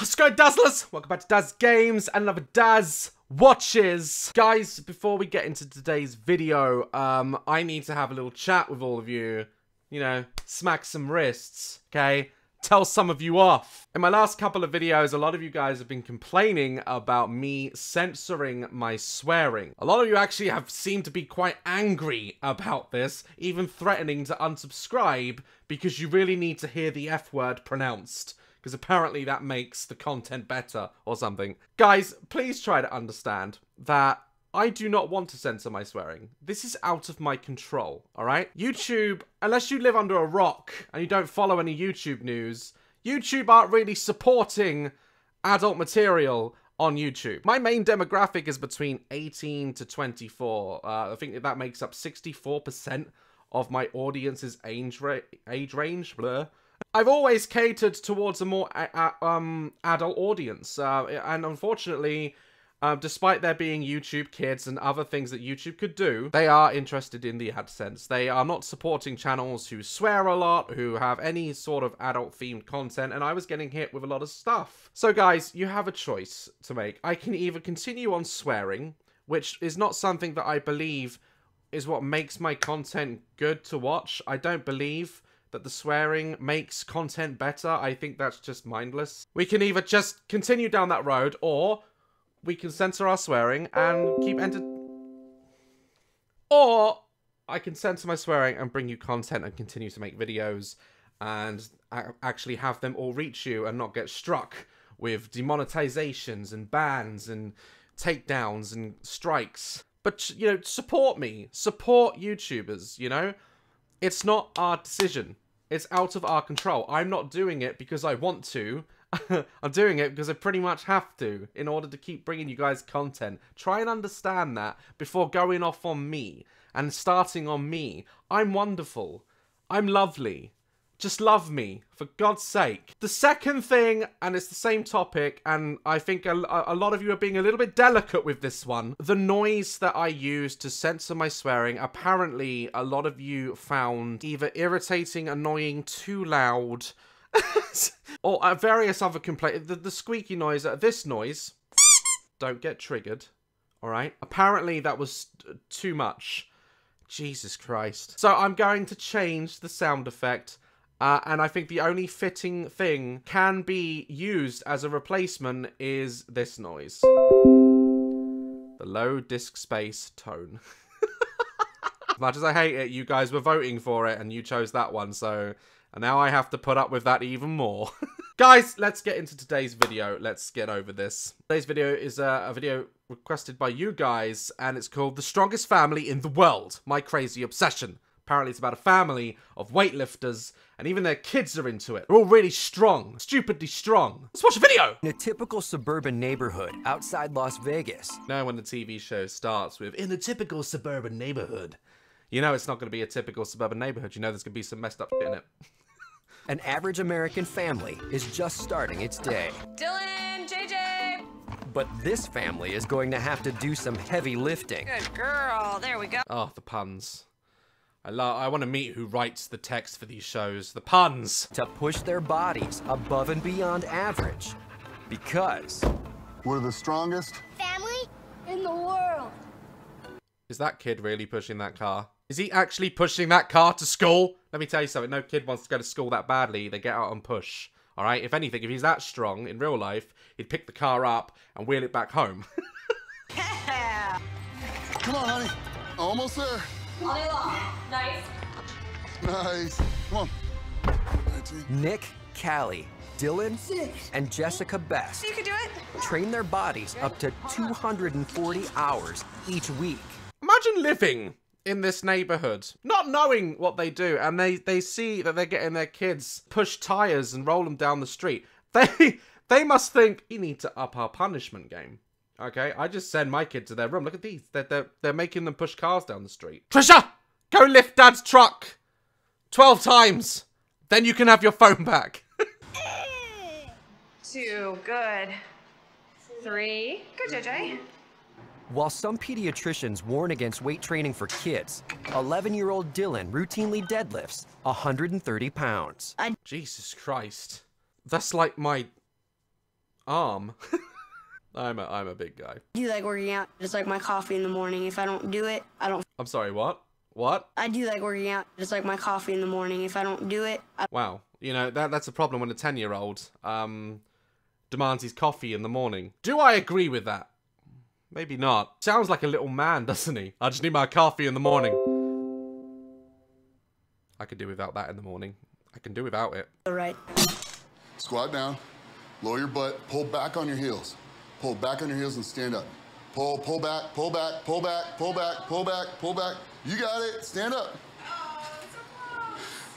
It going, Dazzlers? Welcome back to Daz Games and another Daz Watches. Guys, before we get into today's video, um, I need to have a little chat with all of you. You know, smack some wrists, okay? Tell some of you off. In my last couple of videos, a lot of you guys have been complaining about me censoring my swearing. A lot of you actually have seemed to be quite angry about this, even threatening to unsubscribe because you really need to hear the F word pronounced because apparently that makes the content better or something. Guys, please try to understand that I do not want to censor my swearing. This is out of my control, alright? YouTube, unless you live under a rock and you don't follow any YouTube news, YouTube aren't really supporting adult material on YouTube. My main demographic is between 18 to 24. Uh, I think that makes up 64% of my audience's age, ra age range. Blur. I've always catered towards a more um, adult audience, uh, and unfortunately, uh, despite there being YouTube Kids and other things that YouTube could do, they are interested in the AdSense. They are not supporting channels who swear a lot, who have any sort of adult-themed content, and I was getting hit with a lot of stuff. So guys, you have a choice to make. I can either continue on swearing, which is not something that I believe is what makes my content good to watch. I don't believe that the swearing makes content better. I think that's just mindless. We can either just continue down that road or we can censor our swearing and keep enter- Or I can censor my swearing and bring you content and continue to make videos and actually have them all reach you and not get struck with demonetizations and bans and takedowns and strikes. But, you know, support me. Support YouTubers, you know? It's not our decision. It's out of our control. I'm not doing it because I want to. I'm doing it because I pretty much have to in order to keep bringing you guys content. Try and understand that before going off on me and starting on me. I'm wonderful. I'm lovely. Just love me, for God's sake. The second thing, and it's the same topic, and I think a, a, lot of you are being a little bit delicate with this one. The noise that I use to censor my swearing, apparently a lot of you found either irritating, annoying, too loud, or uh, various other complaints. The, the squeaky noise, uh, this noise, don't get triggered, alright? Apparently that was too much. Jesus Christ. So I'm going to change the sound effect uh, and I think the only fitting thing can be used as a replacement is this noise. The low disk space tone. as much as I hate it, you guys were voting for it and you chose that one, so... And now I have to put up with that even more. guys, let's get into today's video. Let's get over this. Today's video is a video requested by you guys, and it's called The Strongest Family in the World, My Crazy Obsession. Apparently it's about a family of weightlifters and even their kids are into it. They're all really strong, stupidly strong. Let's watch a video! In a typical suburban neighborhood outside Las Vegas. Now when the TV show starts with, in a typical suburban neighborhood, you know it's not going to be a typical suburban neighborhood. You know there's going to be some messed up shit in it. An average American family is just starting its day. Dylan, JJ! But this family is going to have to do some heavy lifting. Good girl, there we go. Oh, the puns. I love. I want to meet who writes the text for these shows. The puns. To push their bodies above and beyond average. Because... We're the strongest family in the world. Is that kid really pushing that car? Is he actually pushing that car to school? Let me tell you something. No kid wants to go to school that badly. They get out and push. All right? If anything, if he's that strong in real life, he'd pick the car up and wheel it back home. Come on, honey. Almost there. All day long. Nice. Nice. Come on. 19. Nick, Callie, Dylan, Six. and Jessica Best you can do it. train their bodies up to 240 hours each week. Imagine living in this neighborhood, not knowing what they do, and they, they see that they're getting their kids push tires and roll them down the street. They they must think, you need to up our punishment game. Okay, I just send my kid to their room. Look at these. They're, they're, they're making them push cars down the street. Trisha! Go lift Dad's truck! 12 times! Then you can have your phone back. Two, good. Three, good, JJ. While some pediatricians warn against weight training for kids, 11-year-old Dylan routinely deadlifts 130 pounds. Jesus Christ. That's like my arm. I'm a I'm a big guy. I do like working out. It's like my coffee in the morning. If I don't do it, I don't. I'm sorry, what? What? I do like working out. It's like my coffee in the morning. If I don't do it, I Wow. You know, that that's a problem when a 10-year-old um demands his coffee in the morning. Do I agree with that? Maybe not. Sounds like a little man, doesn't he? I just need my coffee in the morning. I could do without that in the morning. I can do without it. feel right. Squat down. Lower your butt. Pull back on your heels. Pull back on your heels and stand up. Pull, pull back, pull back, pull back, pull back, pull back, pull back. You got it. Stand up. Oh,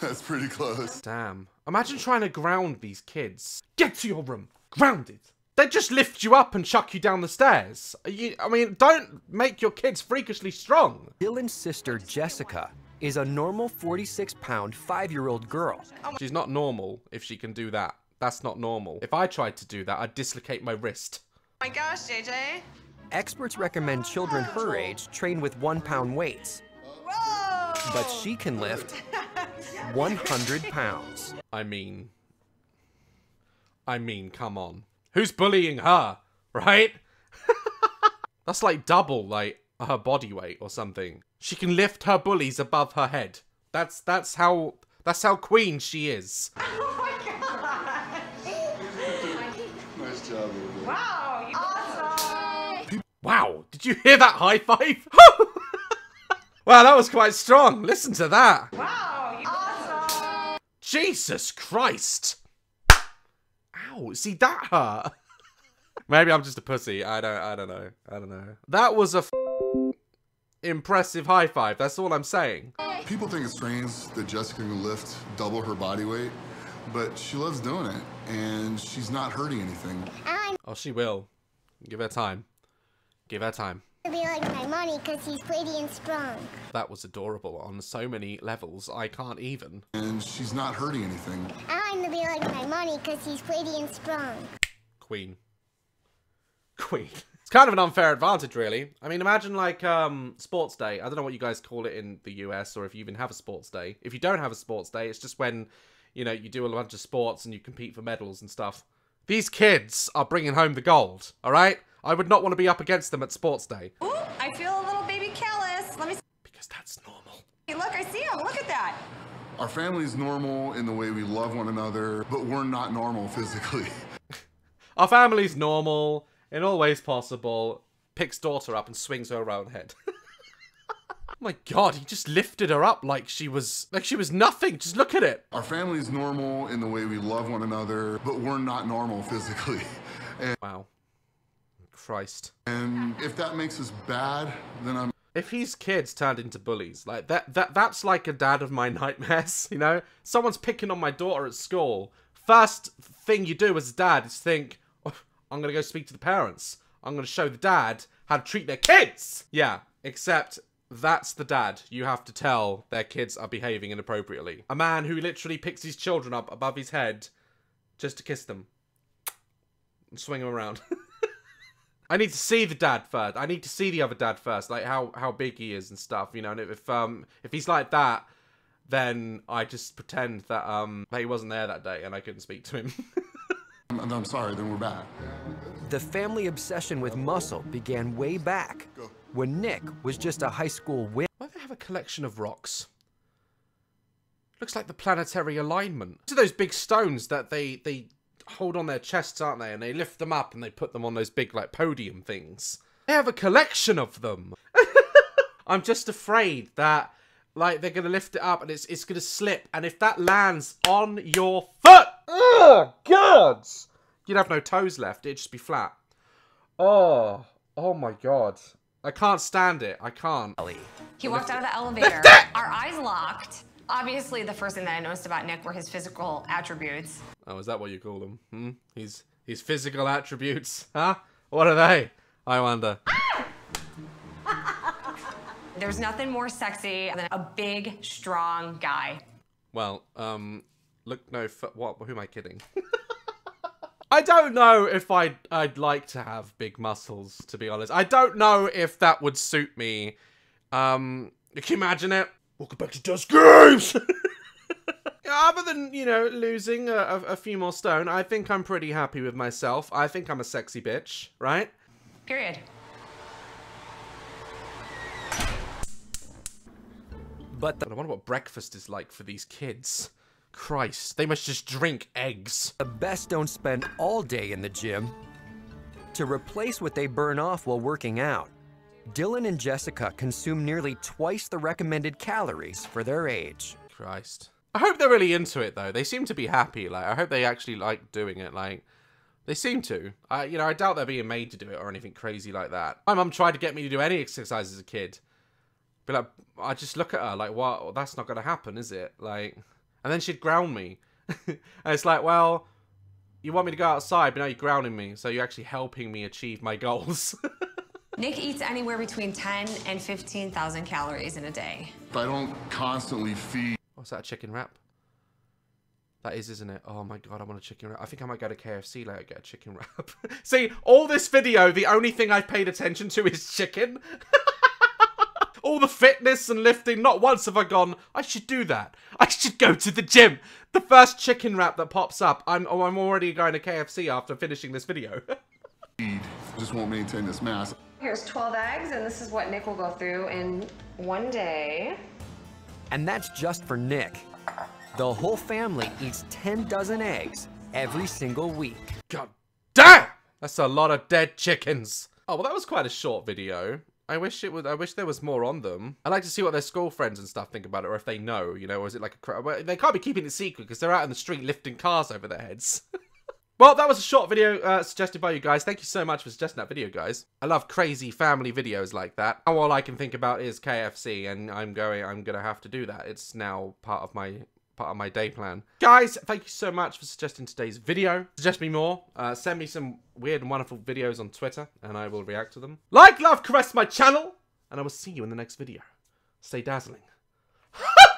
That's pretty close. Damn. Imagine trying to ground these kids. Get to your room. Grounded. They just lift you up and chuck you down the stairs. You, I mean, don't make your kids freakishly strong. Dylan's sister, Jessica, is a normal 46 pound, five year old girl. She's not normal if she can do that. That's not normal. If I tried to do that, I'd dislocate my wrist. Oh my gosh, JJ. Experts recommend children her age train with one pound weights, Whoa! but she can lift 100 pounds. I mean, I mean, come on. Who's bullying her, right? That's like double, like her body weight or something. She can lift her bullies above her head. That's that's how that's how queen she is. Nice job, everybody. Wow, you awesome. Wow, did you hear that high five? wow, that was quite strong. Listen to that. Wow, you awesome. Jesus Christ. Ow, see that hurt. Maybe I'm just a pussy. I don't I don't know. I don't know. That was a f- impressive high five. That's all I'm saying. People think it's strange that Jessica can lift double her body weight, but she loves doing it, and she's not hurting anything. Oh, she will. Give her time. Give her time. gonna be like my money because he's pretty and strong. That was adorable on so many levels. I can't even. And she's not hurting anything. I'm gonna be like my money because he's pretty and strong. Queen. Queen. It's kind of an unfair advantage, really. I mean, imagine like um sports day. I don't know what you guys call it in the US or if you even have a sports day. If you don't have a sports day, it's just when, you know, you do a bunch of sports and you compete for medals and stuff. These kids are bringing home the gold, all right? I would not want to be up against them at sports day Ooh, I feel a little baby callus. Let me because that's normal. see. Look, I see him. Look at that. Our family's normal in the way we love one another, but we're not normal physically. Our family's normal in all ways possible. Picks daughter up and swings her around head. oh my god, he just lifted her up like she was like she was nothing. Just look at it. Our family's normal in the way we love one another, but we're not normal physically. Wow. Christ. And if that makes us bad, then I'm If his kids turned into bullies, like that that that's like a dad of my nightmares, you know? Someone's picking on my daughter at school. First thing you do as a dad is think, "Oh, I'm gonna go speak to the parents. I'm gonna show the dad how to treat their kids. Yeah, except that's the dad you have to tell their kids are behaving inappropriately. A man who literally picks his children up above his head just to kiss them and swing them around. I need to see the dad first. I need to see the other dad first, like how how big he is and stuff. You know, and if um if he's like that, then I just pretend that um that he wasn't there that day and I couldn't speak to him. I'm, I'm sorry, then we're back. The family obsession with muscle began way back when Nick was just a high school win. Why do they have a collection of rocks? Looks like the planetary alignment. These are those big stones that they they hold on their chests, aren't they? And they lift them up and they put them on those big like podium things. They have a collection of them. I'm just afraid that like they're gonna lift it up and it's it's gonna slip, and if that lands on your foot, ugh, God, you'd have no toes left. It'd just be flat. Oh, oh my God, I can't stand it. I can't. He walked out of the elevator, our eyes locked. Obviously, the first thing that I noticed about Nick were his physical attributes. Oh, is that what you call them? Hmm? His his physical attributes, huh? What are they? I wonder. There's nothing more sexy than a big, strong guy. Well, um, look, no, f- what? Who am I kidding? I don't know if I'd I'd like to have big muscles, to be honest. I don't know if that would suit me. Um, can you imagine it? Welcome back to Daz Games. other than you know losing a, a, a few more stone, I think I'm pretty happy with myself. I think I'm a sexy bitch, right? Period. But I wonder what breakfast is like for these kids. Christ, they must just drink eggs. The best don't spend all day in the gym. To replace what they burn off while working out, Dylan and Jessica consume nearly twice the recommended calories for their age. Christ. I hope they're really into it though. They seem to be happy. Like I hope they actually like doing it. Like they seem to. I you know I doubt they're being made to do it or anything crazy like that. My mum tried to get me to do any exercise as a kid. But like I just look at her like, what? That's not gonna happen, is it? Like, and then she'd ground me. and it's like, well, you want me to go outside, but now you're grounding me, so you're actually helping me achieve my goals. Nick eats anywhere between 10 and 15,000 calories in a day. If I don't constantly feed What's that? A chicken wrap? That is, isn't it? Oh my god, I want a chicken wrap. I think I might go to KFC later get a chicken wrap. See, all this video, the only thing I've paid attention to is chicken. all the fitness and lifting, not once have I gone, I should do that. I should go to the gym. The first chicken wrap that pops up, I'm, oh, I'm already going to KFC after finishing this video. just won't maintain this mass. Here's 12 eggs, and this is what Nick will go through in one day. And that's just for Nick. The whole family eats 10 dozen eggs every single week. God damn! That's a lot of dead chickens. Oh, well, that was quite a short video. I wish it was. I wish there was more on them. I'd like to see what their school friends and stuff think about it, or if they know. You know, or is it like a? cra- Well, they can't be keeping it secret because they're out in the street lifting cars over their heads. well, that was a short video uh, suggested by you guys. Thank you so much for suggesting that video, guys. I love crazy family videos like that. Now all I can think about is KFC, and I'm going. I'm gonna have to do that. It's now part of my part of my day plan. Guys, thank you so much for suggesting today's video. Suggest me more. Uh, send me some weird and wonderful videos on Twitter, and I will react to them. Like, love, caress my channel, and I will see you in the next video. Stay dazzling.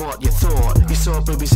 what you thought. You saw boobies